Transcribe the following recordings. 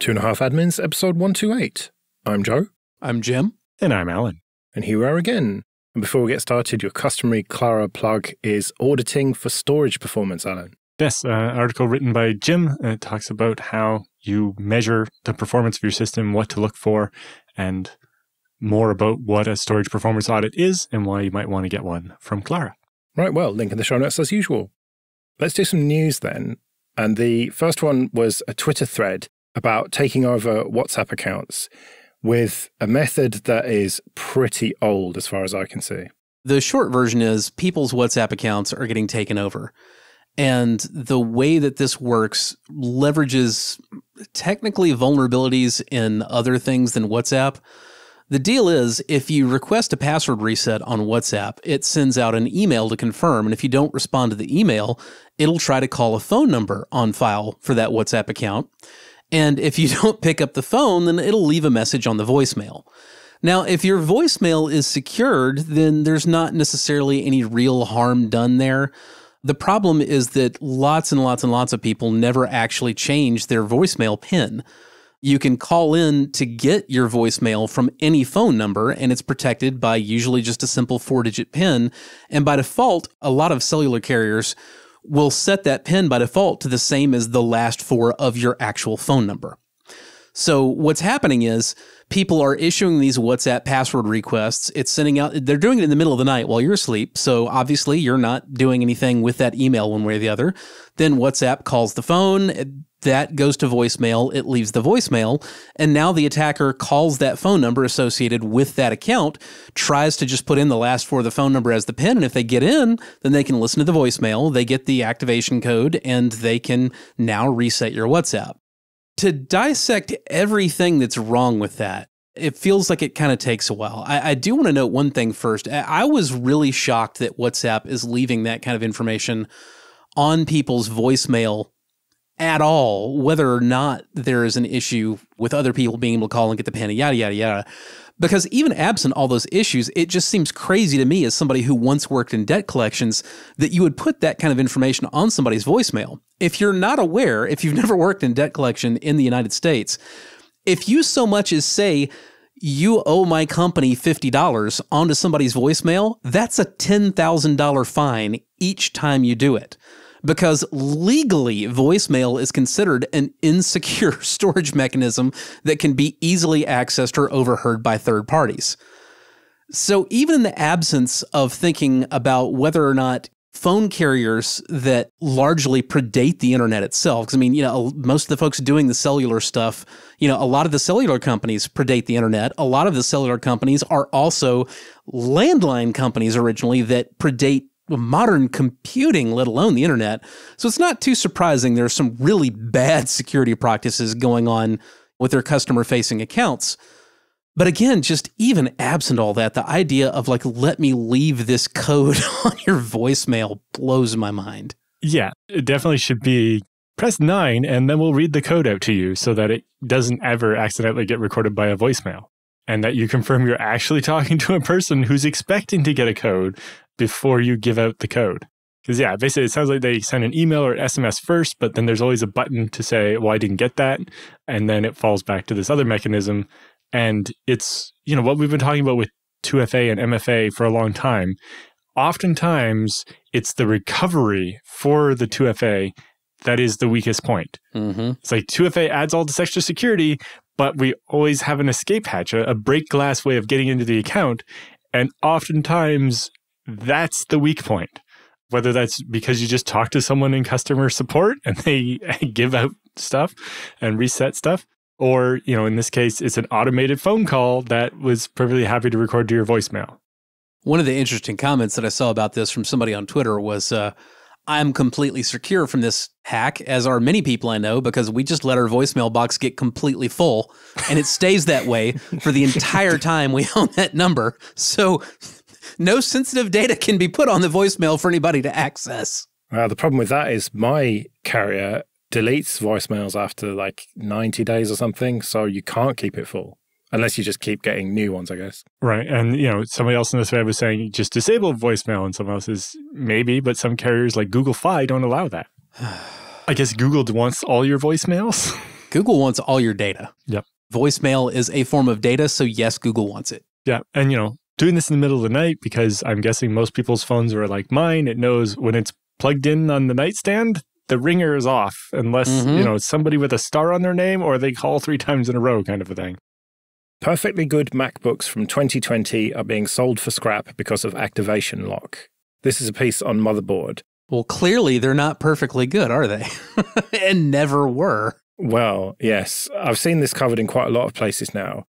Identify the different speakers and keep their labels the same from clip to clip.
Speaker 1: Two and a Half Admins, episode 128. I'm Joe.
Speaker 2: I'm Jim.
Speaker 3: And I'm Allan.
Speaker 1: And here we are again. And before we get started, your customary Klara plug is auditing for storage performance, Allan.
Speaker 3: Yes, uh, article written by Jim. Uh, it talks about how you measure the performance of your system, what to look for, and more about what a storage performance audit is and why you might want to get one from Klara.
Speaker 1: Right, well, link in the show notes as usual. Let's do some news then. And the first one was a Twitter thread about taking over WhatsApp accounts with a method that is pretty old as far as I can see.
Speaker 2: The short version is people's WhatsApp accounts are getting taken over. And the way that this works leverages technically vulnerabilities in other things than WhatsApp. The deal is if you request a password reset on WhatsApp, it sends out an email to confirm. And if you don't respond to the email, it'll try to call a phone number on file for that WhatsApp account. And if you don't pick up the phone, then it'll leave a message on the voicemail. Now, if your voicemail is secured, then there's not necessarily any real harm done there. The problem is that lots and lots and lots of people never actually change their voicemail PIN. You can call in to get your voicemail from any phone number, and it's protected by usually just a simple four digit PIN. And by default, a lot of cellular carriers will set that PIN by default to the same as the last four of your actual phone number. So what's happening is people are issuing these WhatsApp password requests. It's sending out, they're doing it in the middle of the night while you're asleep. So obviously you're not doing anything with that email one way or the other. Then WhatsApp calls the phone that goes to voicemail, it leaves the voicemail, and now the attacker calls that phone number associated with that account, tries to just put in the last four of the phone number as the PIN, and if they get in, then they can listen to the voicemail, they get the activation code, and they can now reset your WhatsApp. To dissect everything that's wrong with that, it feels like it kind of takes a while. I, I do want to note one thing first. I was really shocked that WhatsApp is leaving that kind of information on people's voicemail at all, whether or not there is an issue with other people being able to call and get the PIN, yada, yada, yada. Because even absent all those issues, it just seems crazy to me as somebody who once worked in debt collections that you would put that kind of information on somebody's voicemail. If you're not aware, if you've never worked in debt collection in the United States, if you so much as say, you owe my company $50 onto somebody's voicemail, that's a $10,000 fine each time you do it because legally voicemail is considered an insecure storage mechanism that can be easily accessed or overheard by third parties. So, even in the absence of thinking about whether or not phone carriers that largely predate the internet itself, because I mean, you know, most of the folks doing the cellular stuff, you know, a lot of the cellular companies predate the internet. A lot of the cellular companies are also landline companies originally that predate modern computing, let alone the internet. So it's not too surprising there are some really bad security practices going on with their customer facing accounts. But again, just even absent all that, the idea of like, let me leave this code on your voicemail blows my mind.
Speaker 3: Yeah, it definitely should be press nine and then we'll read the code out to you so that it doesn't ever accidentally get recorded by a voicemail and that you confirm you're actually talking to a person who's expecting to get a code before you give out the code. Because, yeah, basically, it sounds like they send an email or SMS first, but then there's always a button to say, well, I didn't get that. And then it falls back to this other mechanism. And it's, you know, what we've been talking about with 2FA and MFA for a long time. Oftentimes, it's the recovery for the 2FA that is the weakest point. Mm-hmm. It's like 2FA adds all this extra security, but we always have an escape hatch, a, a break glass way of getting into the account. And oftentimes, that's the weak point. Whether that's because you just talk to someone in customer support and they give out stuff and reset stuff, or, you know, in this case, it's an automated phone call that was perfectly happy to record to your voicemail.
Speaker 2: One of the interesting comments that I saw about this from somebody on Twitter was, uh, I'm completely secure from this hack, as are many people I know, because we just let our voicemail box get completely full and it stays that way for the entire time we own that number. So no sensitive data can be put on the voicemail for anybody to access.
Speaker 1: Well, the problem with that is my carrier deletes voicemails after like 90 days or something. So you can't keep it full unless you just keep getting new ones, I guess.
Speaker 3: Right. And, you know, somebody else in this thread was saying just disable voicemail, and someone else is maybe, but some carriers like Google Fi don't allow that. I guess Google wants all your voicemails.
Speaker 2: Google wants all your data.
Speaker 3: Yep.
Speaker 2: Voicemail is a form of data, so yes, Google wants it.
Speaker 3: Yeah. And, you know, doing this in the middle of the night because I'm guessing most people's phones are like mine. It knows when it's plugged in on the nightstand, the ringer is off unless,
Speaker 2: Mhm.
Speaker 3: you know, somebody with a star on their name or they call three times in a row kind of a thing.
Speaker 1: Perfectly good MacBooks from 2020 are being sold for scrap because of activation lock. This is a piece on Motherboard.
Speaker 2: Well, clearly they're not perfectly good, are they? and never were.
Speaker 1: Well, yes, I've seen this covered in quite a lot of places now.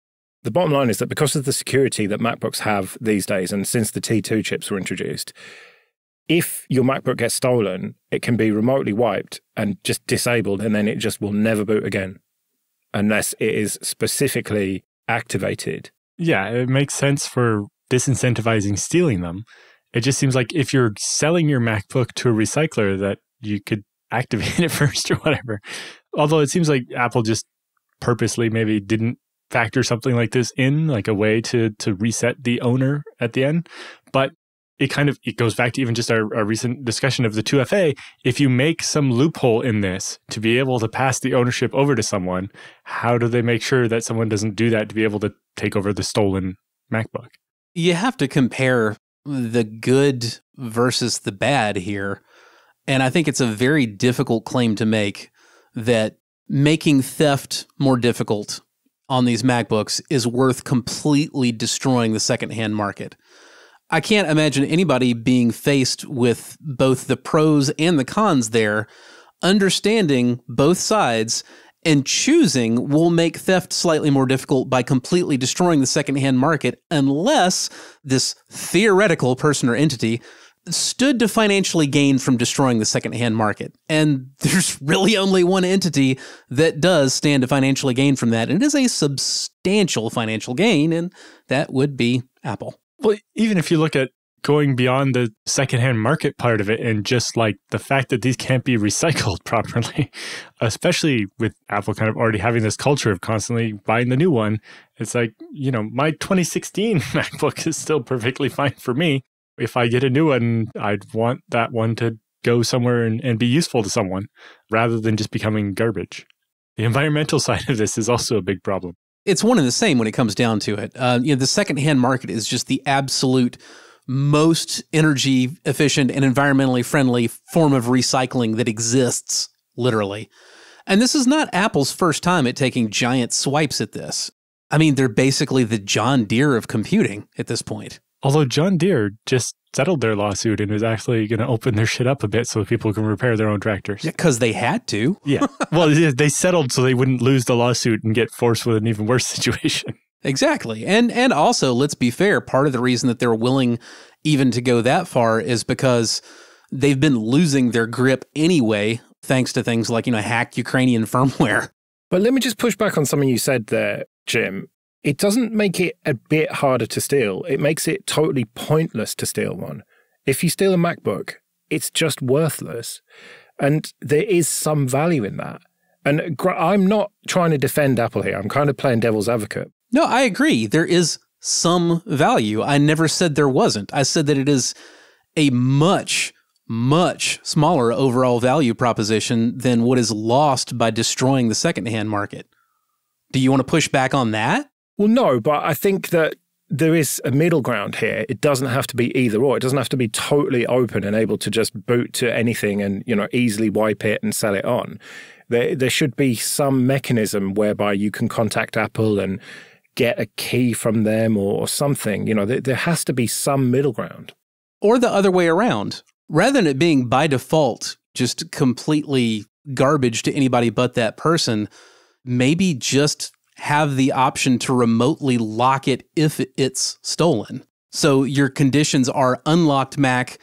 Speaker 1: The bottom line is that because of the security that MacBooks have these days, and since the T2 chips were introduced, if your MacBook gets stolen, it can be remotely wiped and just disabled, and then it just will never boot again unless it is specifically activated.
Speaker 3: Yeah, it makes sense for disincentivizing stealing them. It just seems like if you're selling your MacBook to a recycler, that you could activate it first or whatever. Although it seems like Apple just purposely maybe didn't factor something like this in, like a way to to reset the owner at the end. But it kind of it goes back to even just our, our recent discussion of the 2FA. If you make some loophole in this to be able to pass the ownership over to someone, how do they make sure that someone doesn't do that to be able to take over the stolen MacBook?
Speaker 2: You have to compare the good versus the bad here. And I think it's a very difficult claim to make that making theft more difficult on these MacBooks is worth completely destroying the secondhand market. I can't imagine anybody being faced with both the pros and the cons there, understanding both sides and choosing will make theft slightly more difficult by completely destroying the secondhand market unless this theoretical person or entity stood to financially gain from destroying the secondhand market. And there's really only one entity that does stand to financially gain from that, and it is a substantial financial gain, and that would be Apple.
Speaker 3: Well, even if you look at going beyond the secondhand market part of it and just like the fact that these can't be recycled properly, especially with Apple kind of already having this culture of constantly buying the new one, it's like, you know, my 2016 MacBook is still perfectly fine for me. If I get a new one, I'd want that one to go somewhere and, and be useful to someone rather than just becoming garbage. The environmental side of this is also a big problem.
Speaker 2: It's one and the same when it comes down to it. Uh, you know, the secondhand market is just the absolute most energy efficient and environmentally friendly form of recycling that exists, literally. And this is not Apple's first time at taking giant swipes at this. I mean, they're basically the John Deere of computing at this point.
Speaker 3: Although John Deere just settled their lawsuit and is actually going to open their shit up a bit so people can repair their own tractors.
Speaker 2: Yeah, Because they had to.
Speaker 3: Yeah. well, they settled so they wouldn't lose the lawsuit and get forced with an even worse situation.
Speaker 2: Exactly. And and also, let's be fair, part of the reason that they're willing even to go that far is because they've been losing their grip anyway, thanks to things like, you know, hacked Ukrainian firmware.
Speaker 1: But let me just push back on something you said there, Jim. It doesn't make it a bit harder to steal. It makes it totally pointless to steal one. If you steal a MacBook, it's just worthless. And there is some value in that. And I'm not trying to defend Apple here. I'm kind of playing devil's advocate.
Speaker 2: No, I agree. There is some value. I never said there wasn't. I said that it is a much, much smaller overall value proposition than what is lost by destroying the secondhand market. Do you want to push back on that?
Speaker 1: Well, no, but I think that there is a middle ground here. It doesn't have to be either or. It doesn't have to be totally open and able to just boot to anything and, you know, easily wipe it and sell it on. There, there should be some mechanism whereby you can contact Apple and get a key from them or, something. You know, there, there has to be some middle ground.
Speaker 2: Or the other way around. Rather than it being by default just completely garbage to anybody but that person, maybe just have the option to remotely lock it if it's stolen. So your conditions are unlocked Mac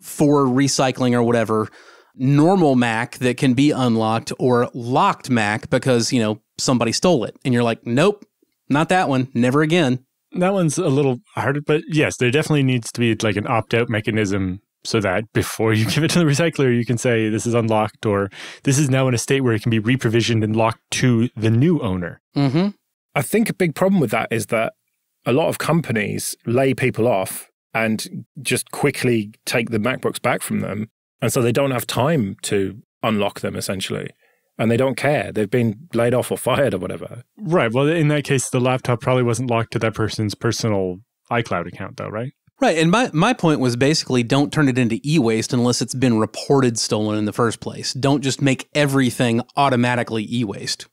Speaker 2: for recycling or whatever, normal Mac that can be unlocked, or locked Mac because, you know, somebody stole it. And you're like, nope, not that one, never again.
Speaker 3: That one's a little harder, but yes, there definitely needs to be like an opt out mechanism so that before you give it to the recycler, you can say this is unlocked or this is now in a state where it can be reprovisioned and locked to the new owner.
Speaker 2: Mm-hmm.
Speaker 1: I think a big problem with that is that a lot of companies lay people off and just quickly take the MacBooks back from them. And so they don't have time to unlock them essentially. and they don't care. They've been laid off or fired or whatever.
Speaker 3: Right. Well, in that case, the laptop probably wasn't locked to that person's personal iCloud account, though, right?
Speaker 2: Right. And my, my point was basically don't turn it into e waste unless it's been reported stolen in the first place. Don't just make everything automatically e waste,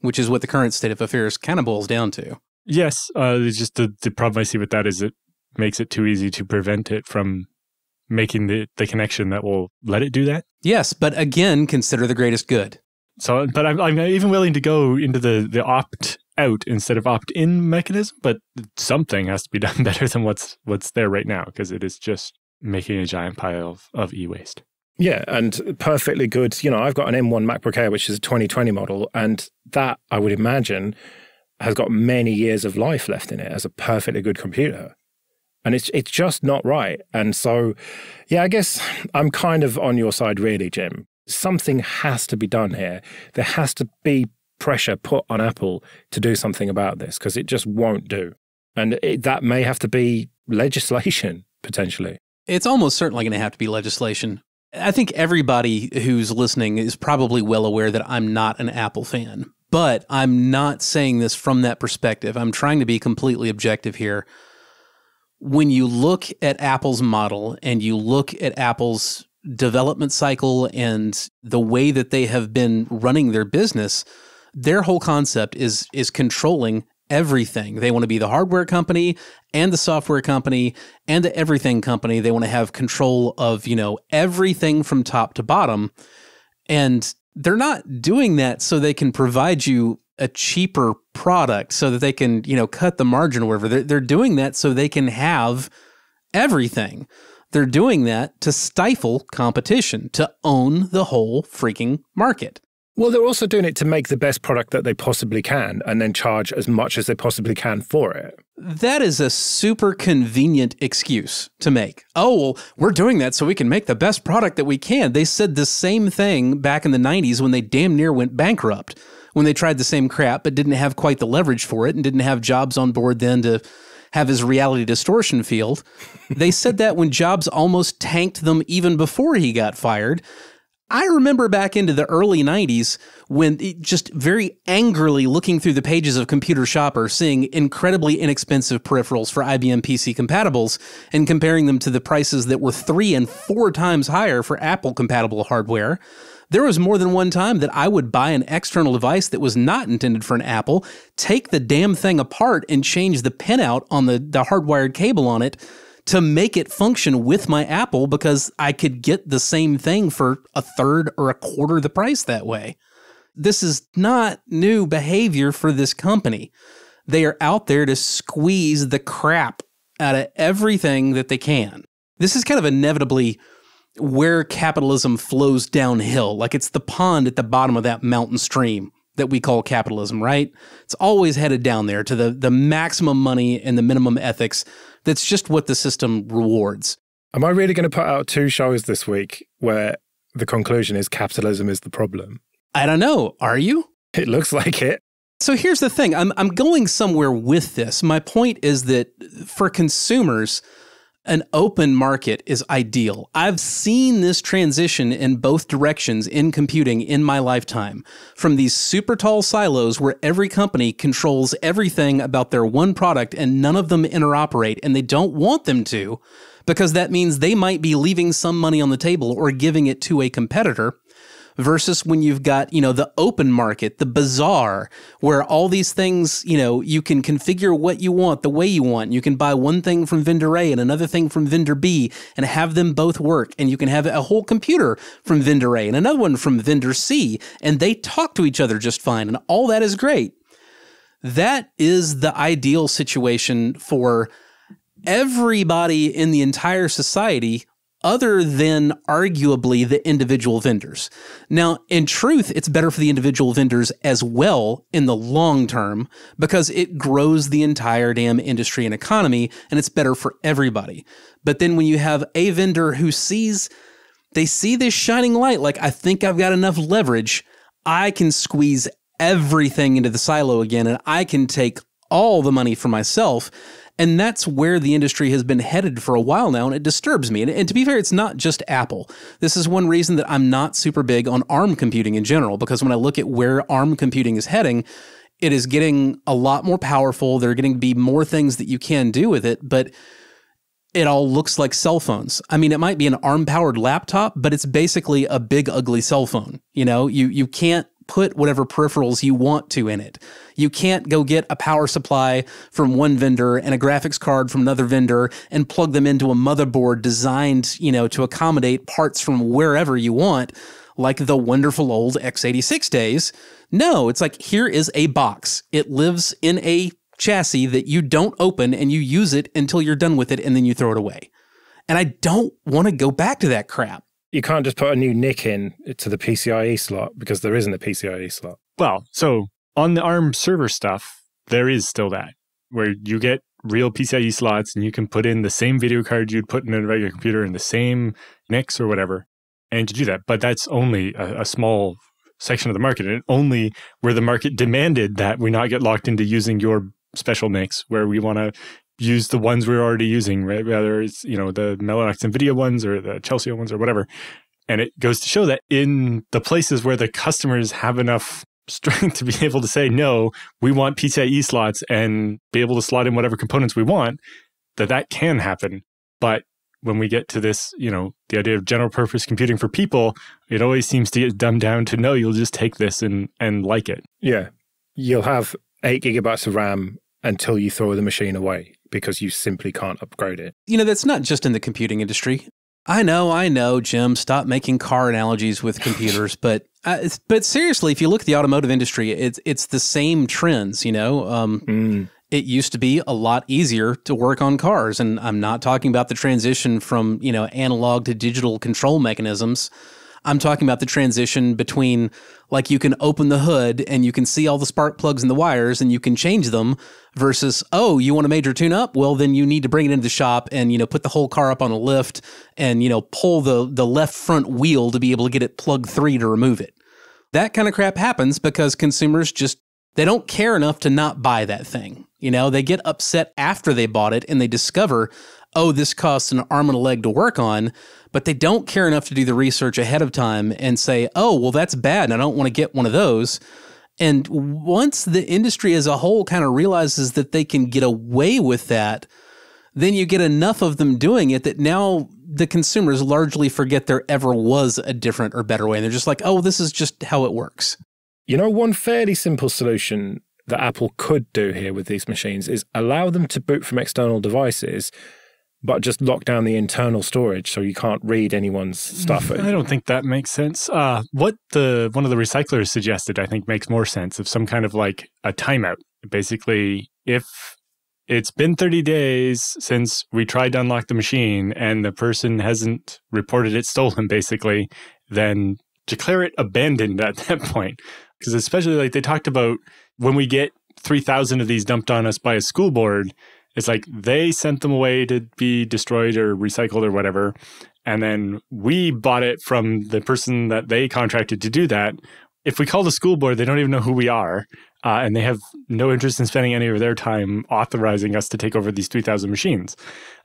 Speaker 2: which is what the current state of affairs kind of boils down to.
Speaker 3: Yes. Uh, just the, the problem I see with that is it makes it too easy to prevent it from making the, the connection that will let it do that.
Speaker 2: Yes. But again, consider the greatest good.
Speaker 3: So, but I'm, I'm even willing to go into the, the opt out instead of opt in mechanism, but something has to be done better than what's what's there right now because it is just making a giant pile of, of e waste.
Speaker 1: Yeah, and perfectly good. You know, I've got an M1 MacBook Air, which is a 2020 model, and that I would imagine has got many years of life left in it as a perfectly good computer. And it's it's just not right. And so, yeah, I guess I'm kind of on your side, really, Jim. Something has to be done here. There has to be pressure put on Apple to do something about this because it just won't do. And it, that may have to be legislation potentially.
Speaker 2: It's almost certainly going to have to be legislation. I think everybody who's listening is probably well aware that I'm not an Apple fan, but I'm not saying this from that perspective. I'm trying to be completely objective here. When you look at Apple's model and you look at Apple's development cycle and the way that they have been running their business, their whole concept is is controlling everything. They want to be the hardware company and the software company and the everything company. They want to have control of, you know, everything from top to bottom. And they're not doing that so they can provide you a cheaper product so that they can, you know, cut the margin or whatever. They're, they're doing that so they can have everything. They're doing that to stifle competition, to own the whole freaking market.
Speaker 1: Well, they're also doing it to make the best product that they possibly can and then charge as much as they possibly can for it.
Speaker 2: That is a super convenient excuse to make. Oh, well, we're doing that so we can make the best product that we can. They said the same thing back in the 90s when they damn near went bankrupt, when they tried the same crap but didn't have quite the leverage for it and didn't have Jobs on board then to have his reality distortion field. they said that when Jobs almost tanked them even before he got fired. I remember back into the early 90s when just very angrily looking through the pages of Computer Shopper, seeing incredibly inexpensive peripherals for IBM PC compatibles and comparing them to the prices that were three and four times higher for Apple compatible hardware. There was more than one time that I would buy an external device that was not intended for an Apple, take the damn thing apart and change the pinout on the, the hardwired cable on it to make it function with my Apple because I could get the same thing for a third or a quarter the price that way. This is not new behavior for this company. They are out there to squeeze the crap out of everything that they can. This is kind of inevitably where capitalism flows downhill. Like it's the pond at the bottom of that mountain stream that we call capitalism, right? It's always headed down there to the, the maximum money and the minimum ethics that's just what the system rewards.
Speaker 1: Am I really going to put out two shows this week where the conclusion is capitalism is the problem?
Speaker 2: I don't know. Are you?
Speaker 1: It looks like it.
Speaker 2: So here's the thing I'm, I'm going somewhere with this. My point is that for consumers, an open market is ideal. I've seen this transition in both directions in computing in my lifetime. From these super tall silos where every company controls everything about their one product and none of them interoperate, and they don't want them to, because that means they might be leaving some money on the table or giving it to a competitor versus when you've got, you know, the open market, the bazaar, where all these things, you know, you can configure what you want the way you want. You can buy one thing from vendor A and another thing from vendor B and have them both work. And you can have a whole computer from vendor A and another one from vendor C, and they talk to each other just fine. And all that is great. That is the ideal situation for everybody in the entire society other than arguably the individual vendors. Now, in truth, it's better for the individual vendors as well in the long term because it grows the entire damn industry and economy and it's better for everybody. But then when you have a vendor who sees, they see this shining light, like, I think I've got enough leverage, I can squeeze everything into the silo again and I can take all the money for myself. And that's where the industry has been headed for a while now, and it disturbs me. And, and, to be fair, it's not just Apple. This is one reason that I'm not super big on ARM computing in general, because when I look at where ARM computing is heading, it is getting a lot more powerful. There are getting to be more things that you can do with it, but it all looks like cell phones. I mean, it might be an ARM powered laptop, but it's basically a big ugly cell phone. You know, you you can't put whatever peripherals you want to in it. You can't go get a power supply from one vendor and a graphics card from another vendor and plug them into a motherboard designed, you know, to accommodate parts from wherever you want, like the wonderful old x86 days. No, it's like here is a box. It lives in a chassis that you don't open and you use it until you're done with it and then you throw it away. And I don't want to go back to that crap
Speaker 1: you can't just put a new NIC in to the PCIe slot because there isn't a PCIe slot.
Speaker 3: Well, so on the ARM server stuff, there is still that where you get real PCIe slots and you can put in the same video card you'd put in a regular computer in the same NICs or whatever, and to do that. But that's only a, a small section of the market, and only where the market demanded that we not get locked into using your special NICs, where we want to use the ones we're already using, right? Whether it's, you know, the Mellanox NVIDIA ones or the Chelsio ones or whatever. And it goes to show that in the places where the customers have enough strength to be able to say, no, we want PCIe slots and be able to slot in whatever components we want, that that can happen. But when we get to this, you know, the idea of general purpose computing for people, it always seems to get dumbed down to no, you'll just take this and and like it.
Speaker 1: Yeah. You'll have eight gigabytes of RAM until you throw the machine away because you simply can't upgrade it.
Speaker 2: You know, that's not just in the computing industry. I know, I know, Jim. Stop making car analogies with computers, but uh, but seriously, if you look at the automotive industry, it's it's the same trends. You know, um, mm. it used to be a lot easier to work on cars, and I'm not talking about the transition from you know analog to digital control mechanisms. I'm talking about the transition between like you can open the hood and you can see all the spark plugs and the wires and you can change them versus oh you want a major tune up well then you need to bring it into the shop and you know put the whole car up on a lift and you know pull the the left front wheel to be able to get it plug 3 to remove it. That kind of crap happens because consumers just they don't care enough to not buy that thing. You know, they get upset after they bought it and they discover, oh, this costs an arm and a leg to work on but they don't care enough to do the research ahead of time and say, oh, well, that's bad and I don't want to get one of those. And once the industry as a whole kind of realizes that they can get away with that, then you get enough of them doing it that now the consumers largely forget there ever was a different or better way. And they're just like, oh, this is just how it works.
Speaker 1: You know, one fairly simple solution that Apple could do here with these machines is allow them to boot from external devices but just lock down the internal storage so you can't read anyone's stuff.
Speaker 3: I don't think that makes sense. Uh, what the one of the recyclers suggested, I think, makes more sense of some kind of like a timeout. Basically, if it's been 30 days since we tried to unlock the machine and the person hasn't reported it stolen, basically, then declare it abandoned at that point. Because especially like they talked about when we get 3,000 of these dumped on us by a school board, it's like they sent them away to be destroyed or recycled or whatever. And then we bought it from the person that they contracted to do that. If we call the school board, they don't even know who we are. Uh, and they have no interest in spending any of their time authorizing us to take over these 3,000 machines.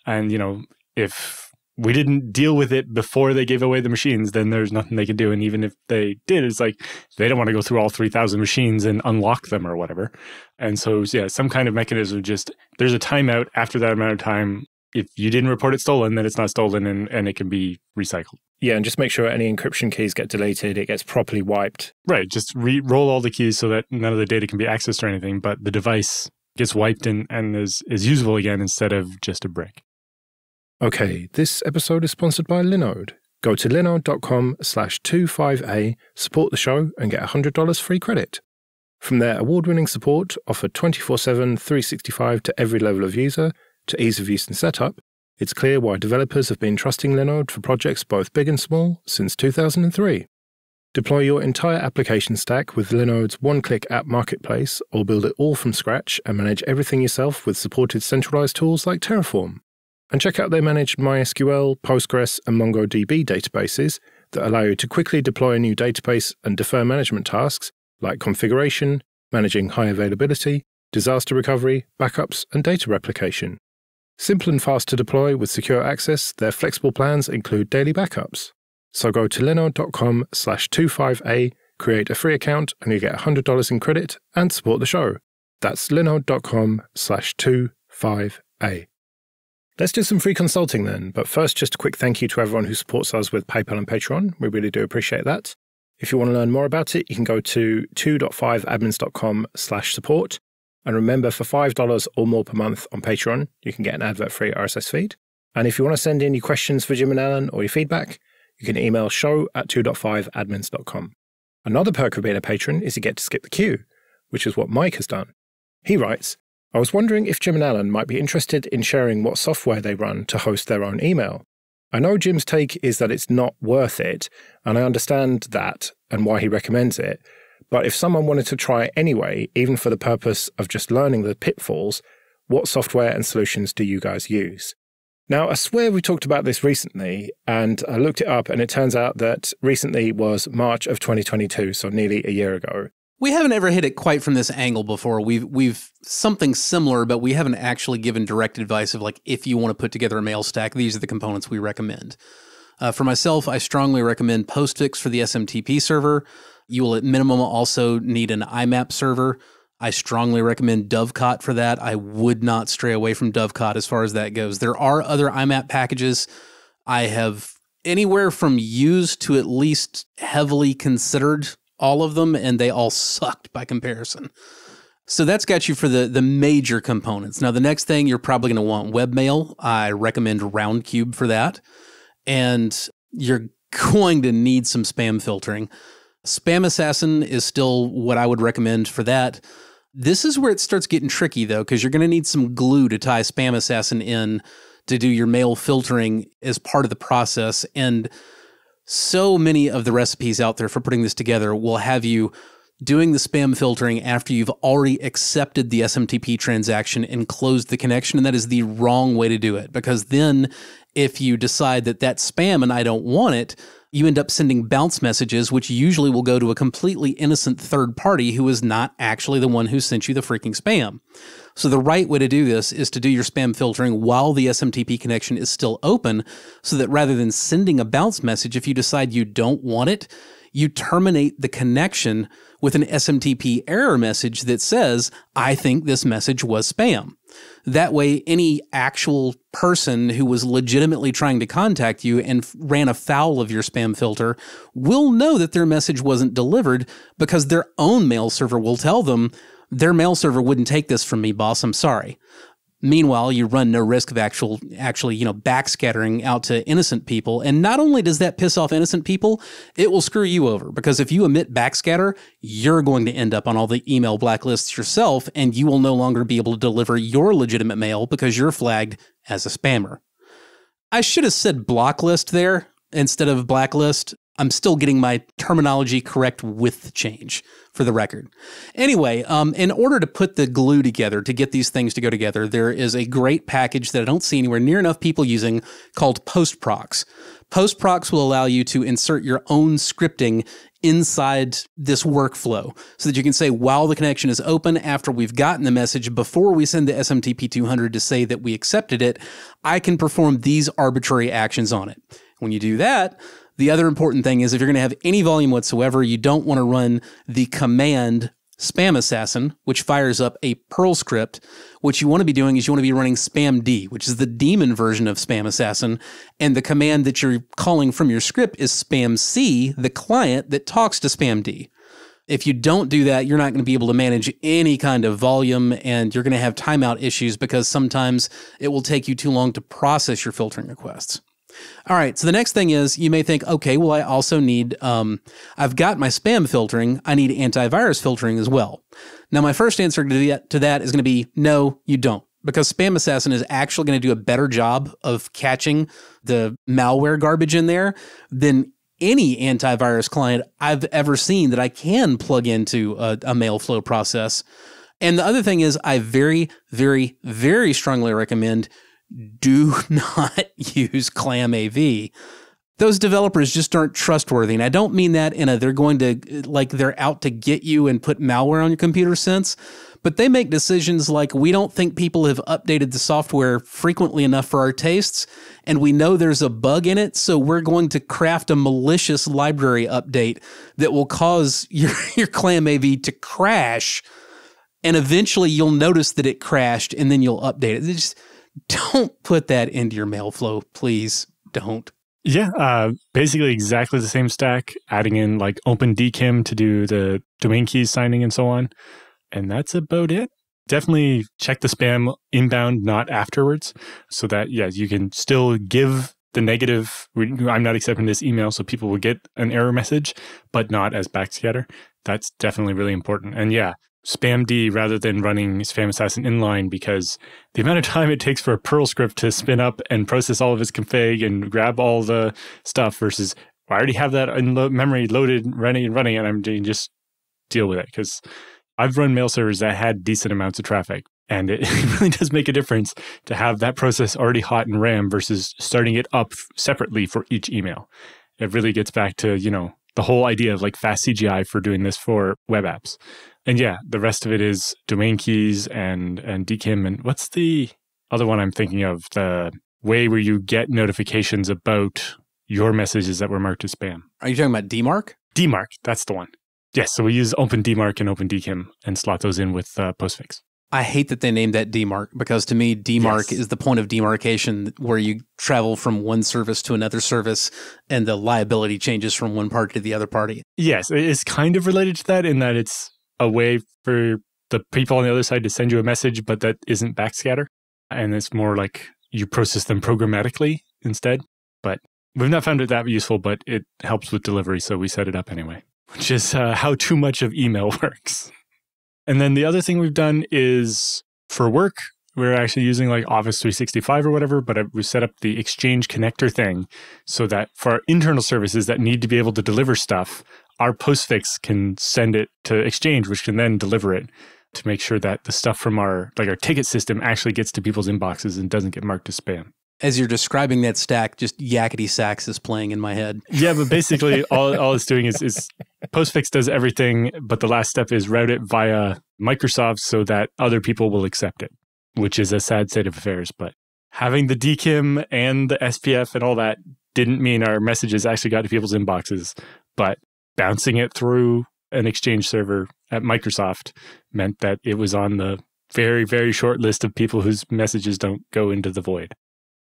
Speaker 3: And, you know, if we didn't deal with it before they gave away the machines, then there's nothing they can do. And even if they did, it's like they don't want to go through all 3,000 machines and unlock them or whatever. And so, yeah, some kind of mechanism just there's a timeout after that amount of time. If you didn't report it stolen, then it's not stolen and, and it can be recycled.
Speaker 1: Yeah, and just make sure any encryption keys get deleted, it gets properly wiped.
Speaker 3: Right. Just re roll all the keys so that none of the data can be accessed or anything, but the device gets wiped and, and is, is usable again instead of just a brick.
Speaker 1: Okay, this episode is sponsored by Linode. Go to linode.com slash 25A, support the show, and get $100 free credit. From their award winning support, offered 24 7, 365 to every level of user, to ease of use and setup, it's clear why developers have been trusting Linode for projects both big and small since 2003. Deploy your entire application stack with Linode's one click app marketplace, or build it all from scratch and manage everything yourself with supported centralized tools like Terraform. And check out their managed MySQL, Postgres, and MongoDB databases that allow you to quickly deploy a new database and defer management tasks like configuration, managing high availability, disaster recovery, backups, and data replication. Simple and fast to deploy with secure access, their flexible plans include daily backups. So go to linode.com slash 25A, create a free account, and you get $100 in credit and support the show. That's linode.com slash 25A. Let's do some free consulting then, but first, just a quick thank you to everyone who supports us with PayPal and Patreon. We really do appreciate that. If you want to learn more about it, you can go to 2.5admins.com slash support. And remember, for $5 or more per month on Patreon, you can get an advert-free RSS feed. And if you want to send in your questions for Jim and Allan or your feedback, you can email show at 2.5admins.com. Another perk of being a patron is you get to skip the queue, which is what Mike has done. He writes, I was wondering if Jim and Allan might be interested in sharing what software they run to host their own email. I know Jim's take is that it's not worth it, and I understand that and why he recommends it. But if someone wanted to try it anyway, even for the purpose of just learning the pitfalls, what software and solutions do you guys use? Now, I swear we talked about this recently, and I looked it up, and it turns out that recently was March of 2022, so nearly a year ago.
Speaker 2: We haven't ever hit it quite from this angle before. We've we've something similar, but we haven't actually given direct advice of like if you want to put together a mail stack, these are the components we recommend. Uh, for myself, I strongly recommend Postfix for the SMTP server. You will at minimum also need an IMAP server. I strongly recommend Dovecot for that. I would not stray away from Dovecot as far as that goes. There are other IMAP packages I have anywhere from used to at least heavily considered all of them, and they all sucked by comparison. So that's got you for the the major components. Now the next thing you're probably going to want webmail. I recommend Roundcube for that, and you're going to need some spam filtering. Spam Assassin is still what I would recommend for that. This is where it starts getting tricky though, because you're going to need some glue to tie Spam Assassin in to do your mail filtering as part of the process and so many of the recipes out there for putting this together will have you doing the spam filtering after you've already accepted the SMTP transaction and closed the connection. And that is the wrong way to do it because then if you decide that that's spam and I don't want it, you end up sending bounce messages, which usually will go to a completely innocent third party who is not actually the one who sent you the freaking spam. So the right way to do this is to do your spam filtering while the SMTP connection is still open so that rather than sending a bounce message, if you decide you don't want it, you terminate the connection with an SMTP error message that says, I think this message was spam. That way, any actual person who was legitimately trying to contact you and ran afoul of your spam filter will know that their message wasn't delivered because their own mail server will tell them, their mail server wouldn't take this from me, boss. I'm sorry. Meanwhile, you run no risk of actual, actually, you know, backscattering out to innocent people. And not only does that piss off innocent people, it will screw you over because if you emit backscatter, you're going to end up on all the email blacklists yourself, and you will no longer be able to deliver your legitimate mail because you're flagged as a spammer. I should have said block list there instead of blacklist. I'm still getting my terminology correct with change for the record. Anyway, um, in order to put the glue together to get these things to go together, there is a great package that I don't see anywhere near enough people using called PostProx. PostProx will allow you to insert your own scripting inside this workflow so that you can say while the connection is open after we've gotten the message before we send the SMTP 200 to say that we accepted it, I can perform these arbitrary actions on it. When you do that, the other important thing is if you're going to have any volume whatsoever, you don't want to run the command spam assassin, which fires up a Perl script. What you want to be doing is you want to be running spamd, which is the daemon version of spam assassin. And the command that you're calling from your script is spamc, the client that talks to spamd. If you don't do that, you're not going to be able to manage any kind of volume and you're going to have timeout issues because sometimes it will take you too long to process your filtering requests. All right. So the next thing is you may think, okay, well, I also need, um, I've got my spam filtering. I need antivirus filtering as well. Now, my first answer to that is going to be no, you don't. Because Spam Assassin is actually going to do a better job of catching the malware garbage in there than any antivirus client I've ever seen that I can plug into a, a mail flow process. And the other thing is, I very, very, very strongly recommend do not use Clam AV. those developers just aren't trustworthy. And I don't mean that in a they're going to like they're out to get you and put malware on your computer sense, but they make decisions like we don't think people have updated the software frequently enough for our tastes, and we know there's a bug in it, so we're going to craft a malicious library update that will cause your, your ClamAV to crash. And eventually you'll notice that it crashed and then you'll update it. Just don't put that into your mail flow, please. Don't.
Speaker 3: Yeah, uh, basically exactly the same stack, adding in like Open OpenDKIM to do the domain keys signing and so on. And that's about it. Definitely check the spam inbound, not afterwards, so that, yeah, you can still give the negative, I'm not accepting this email, so people will get an error message, but not as backscatter. That's definitely really important. And yeah, spamd rather than running spam assassin inline because the amount of time it takes for a perl script to spin up and process all of its config and grab all the stuff versus oh, I already have that in lo- memory loaded, running and running, and I'm just deal with it because I've run mail servers that had decent amounts of traffic. And it really does make a difference to have that process already hot in RAM versus starting it up separately for each email. It really gets back to, you know, the whole idea of like fast CGI for doing this for web apps. And yeah, the rest of it is domain keys and and DKIM and what's the other one I'm thinking of? The way where you get notifications about your messages that were marked as spam.
Speaker 2: Are you talking about DMARC?
Speaker 3: DMARC, that's the one. Yes, so we use OpenDMARC and OpenDKIM and slot those in with uh, postfix.
Speaker 2: I hate that they named that DMARC because to me, DMARC yes. is the point of demarcation where you travel from one service to another service and the liability changes from one party to the other party.
Speaker 3: Yes, it's kind of related to that in that it's a way for the people on the other side to send you a message, but that isn't backscatter. And it's more like you process them programmatically instead. But we've not found it that useful, but it helps with delivery. So we set it up anyway which is uh, how too much of email works. And then the other thing we've done is for work, we're actually using like Office 365 or whatever, but we set up the Exchange connector thing so that for our internal services that need to be able to deliver stuff, our postfix can send it to Exchange, which can then deliver it to make sure that the stuff from our like our ticket system actually gets to people's inboxes and doesn't get marked as spam
Speaker 2: as you're describing that stack, just yakety sax is playing in my head.
Speaker 3: Yeah, but basically all, all it's doing is, is Postfix does everything, but the last step is route it via Microsoft so that other people will accept it, which is a sad state of affairs. But having the DKIM and the SPF and all that didn't mean our messages actually got to people's inboxes, but bouncing it through an Exchange server at Microsoft meant that it was on the very, very short list of people whose messages don't go into the void.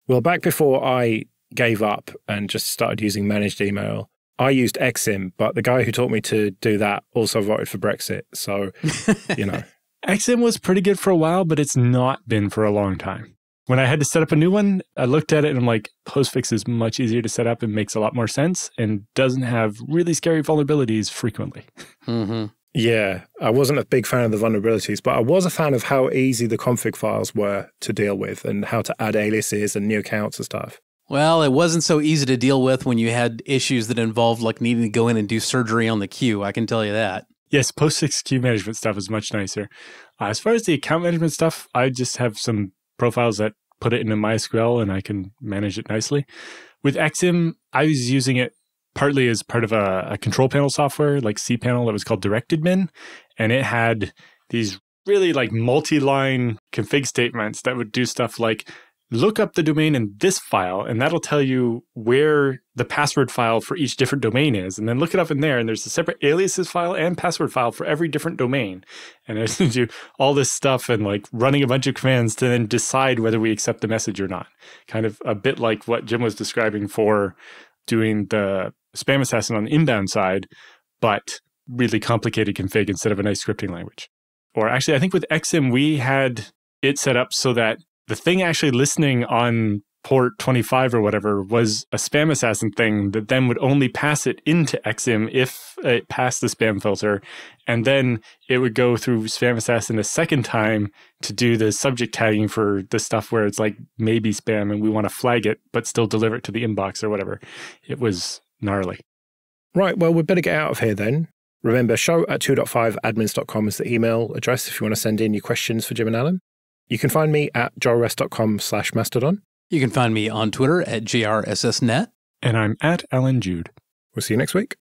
Speaker 1: Well, back before I gave up and just started using managed email, I used Exim, but the guy who taught me to do that also voted for Brexit. So, you know.
Speaker 3: Exim was pretty good for a while, but it's not been for a long time. When I had to set up a new one, I looked at it and I'm like, Postfix is much easier to set up and makes a lot more sense and doesn't have really scary vulnerabilities frequently.
Speaker 2: Mm-hmm.
Speaker 1: Yeah, I wasn't a big fan of the vulnerabilities, but I was a fan of how easy the config files were to deal with and how to add aliases and new accounts and stuff.
Speaker 2: Well, it wasn't so easy to deal with when you had issues that involved like needing to go in and do surgery on the queue. I can tell you that.
Speaker 3: Yes, PostFix queue management stuff is much nicer. Uh, as far as the account management stuff, I just have some profiles that put it into MySQL and I can manage it nicely. With Exim, I was using it partly as part of a, a control panel software like cPanel that was called DirectAdmin, and it had these really like multi-line config statements that would do stuff like look up the domain in this file and that'll tell you where the password file for each different domain is. And then look it up in there and there's a separate aliases file and password file for every different domain. And it do all this stuff and like running a bunch of commands to then decide whether we accept the message or not. Kind of a bit like what jim was describing for doing the spam assassin on the inbound side, but really complicated config instead of a nice scripting language. Or actually, I think with Exim, we had it set up so that the thing actually listening on port 25 or whatever was a spam assassin thing that then would only pass it into Exim if it passed the spam filter. And then it would go through spam assassin a second time to do the subject tagging for the stuff where it's like maybe spam and we want to flag it, but still deliver it to the inbox or whatever. It was gnarly.
Speaker 1: Right. Well, we'd better get out of here then. Remember, show at 2.5admins.com is the email address if you want to send in your questions for Jim and Allan. You can find me at joeress.com slash mastodon.
Speaker 2: You can find me on Twitter at jrssnet.
Speaker 3: And I'm at Allan Jude.
Speaker 1: We'll see you next week.